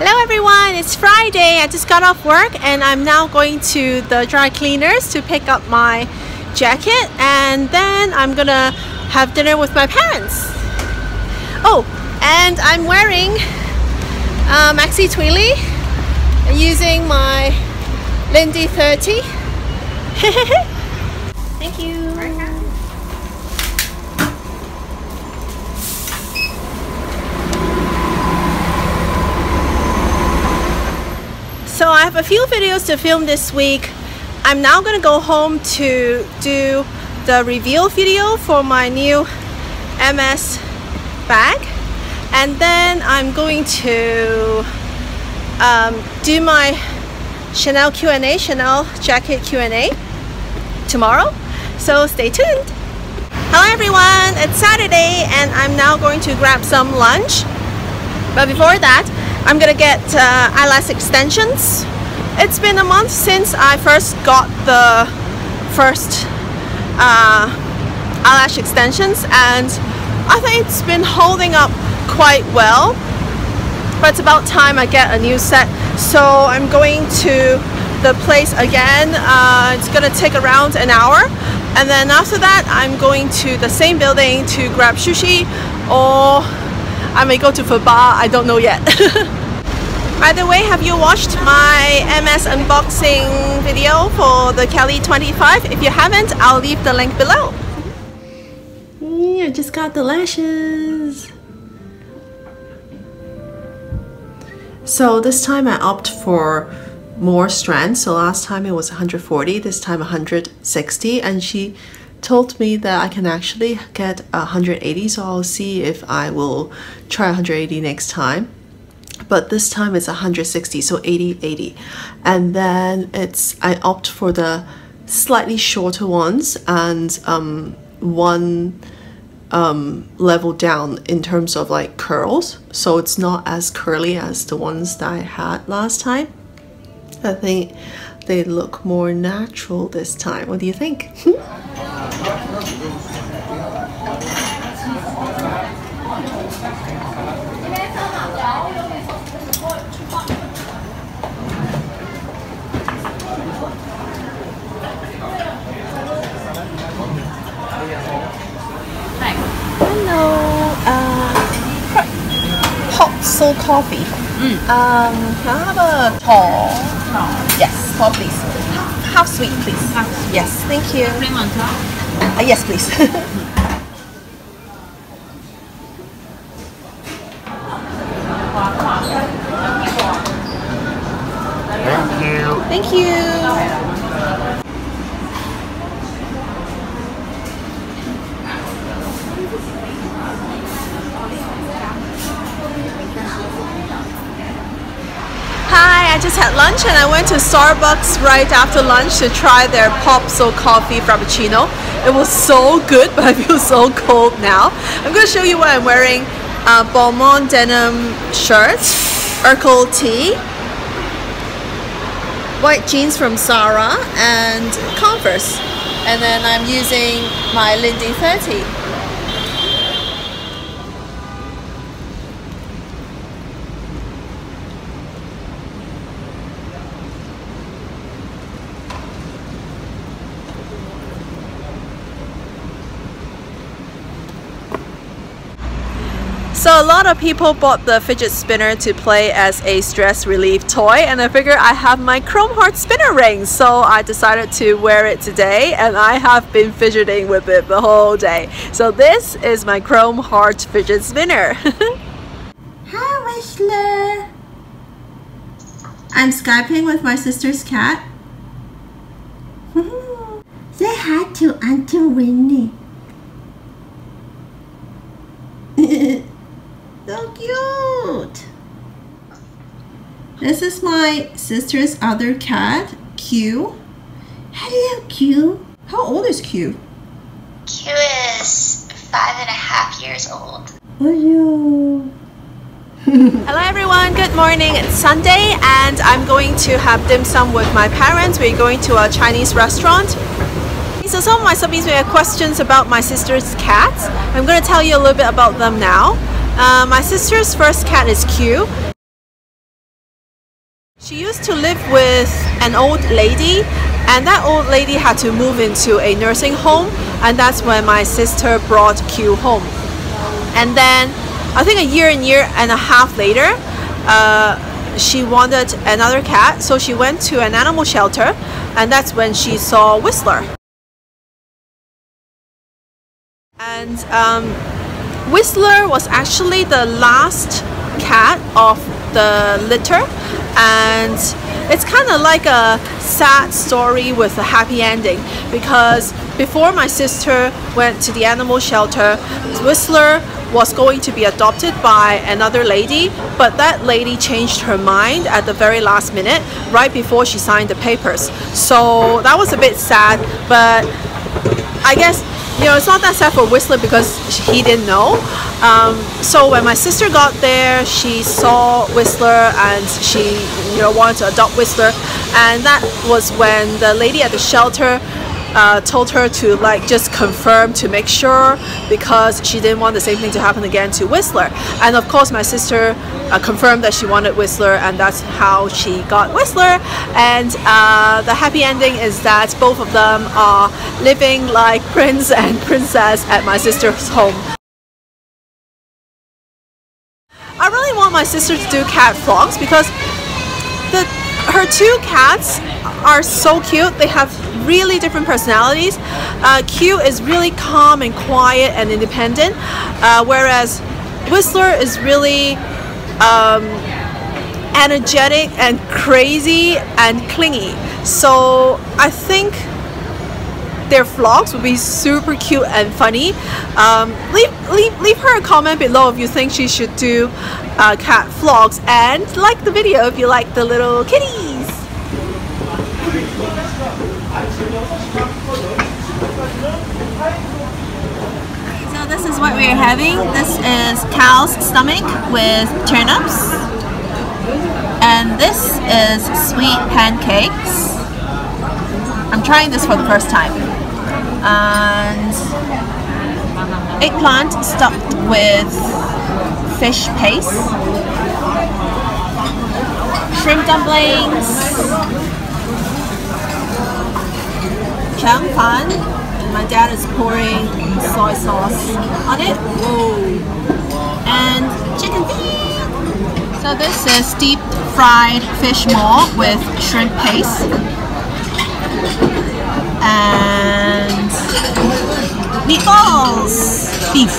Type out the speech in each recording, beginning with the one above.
Hello everyone, it's Friday. I just got off work and I'm now going to the dry cleaners to pick up my jacket and then I'm gonna have dinner with my parents. Oh, and I'm wearing uh, Maxi Twilly using my Lindy 30. Thank you. So I have a few videos to film this week. I'm now gonna go home to do the reveal video for my new Hermes bag and then I'm going to um, do my Chanel Q&A, Chanel jacket Q&A tomorrow. So stay tuned. Hello everyone, it's Saturday and I'm now going to grab some lunch. But before that, I'm gonna get uh, eyelash extensions. It's been a month since I first got the first uh, eyelash extensions and I think it's been holding up quite well. But it's about time I get a new set. So I'm going to the place again. Uh, it's gonna take around an hour. And then after that I'm going to the same building to grab sushi or I may go to Pho I don't know yet By the way, have you watched my Hermes unboxing video for the Kelly 25? If you haven't, I'll leave the link below. I just got the lashes. So this time I opt for more strands. So last time it was 140, this time 160 and she told me that I can actually get 180 so I'll see if I will try 180 next time but this time it's 160 so 80 80 and then it's I opt for the slightly shorter ones and um, one um, level down in terms of like curls. So it's not as curly as the ones that I had last time. I think they look more natural this time. What do you think Hello, uh, hot soul coffee. Mm. Um, can I have a tall? Yes, tall please. Half, half sweet please. Half sweet. Yes, thank you. Cream on top. Uh, yes, please. Thank you. thank you. Hi, I just had lunch and I went to Starbucks right after lunch to try their Pop Coffee Frappuccino. It was so good, but I feel so cold now. I'm going to show you what I'm wearing. Uh, Balmain denim shirt, Urkel tee, white jeans from Zara, and Converse. And then I'm using my Lindy 30. So a lot of people bought the fidget spinner to play as a stress relief toy and I figured I have my chrome heart spinner ring so I decided to wear it today and I have been fidgeting with it the whole day. So this is my chrome heart fidget spinner. Hi Whistler! I'm Skyping with my sister's cat. Say hi to Auntie Winnie. So cute! This is my sister's other cat, Q. Hello, Q. How old is Q? Q is five and a half years old. Hello. Hello everyone, good morning. It's Sunday and I'm going to have dim sum with my parents. We're going to a Chinese restaurant. So some of my subbies may have questions about my sister's cats. I'm going to tell you a little bit about them now. Uh, my sister's first cat is Q. She used to live with an old lady, and that old lady had to move into a nursing home, and that's when my sister brought Q home. And then I think a year and year and a half later, uh, she wanted another cat, so she went to an animal shelter, and that's when she saw Whistler. And um, Whistler was actually the last cat of the litter, and it's kind of like a sad story with a happy ending because before my sister went to the animal shelter, Whistler was going to be adopted by another lady, but that lady changed her mind at the very last minute, right before she signed the papers. So that was a bit sad, but I guess you know, it's not that sad for Whistler because he didn't know. Um, so when my sister got there, she saw Whistler and she, you know, wanted to adopt Whistler. And that was when the lady at the shelter uh, told her to like just confirm to make sure because she didn't want the same thing to happen again to Whistler. And of course, my sister uh, confirmed that she wanted Whistler, and that's how she got Whistler. And uh, the happy ending is that both of them are living like prince and princess at my sister's home. I really want my sister to do cat vlogs because the her two cats are so cute. They have really different personalities. Uh, Q is really calm and quiet and independent, uh, whereas Whistler is really um, energetic and crazy and clingy. So I think their vlogs will be super cute and funny. Um, leave, leave, leave her a comment below if you think she should do uh, cat vlogs and like the video if you like the little kitties. So this is what we're having. This is cow's stomach with turnips. And this is sweet pancakes. I'm trying this for the first time. And eggplant stuffed with fish paste. Shrimp dumplings, chang fan. And my dad is pouring soy sauce on it. Whoa. and chicken feet. So this is deep fried fish maw with shrimp paste. And meatballs. Beef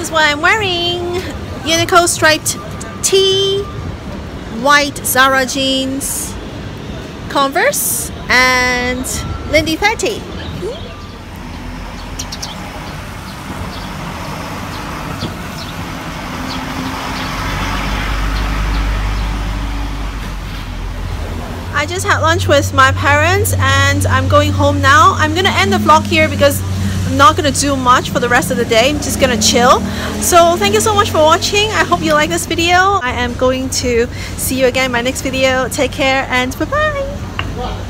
is I'm wearing. Uniqlo striped tee, white Zara jeans, Converse, and Lindy 30. I just had lunch with my parents and I'm going home now. I'm gonna end the vlog here because I'm not gonna do much for the rest of the day. I'm just gonna chill. So thank you so much for watching. I hope you like this video. I am going to see you again in my next video. Take care and bye-bye.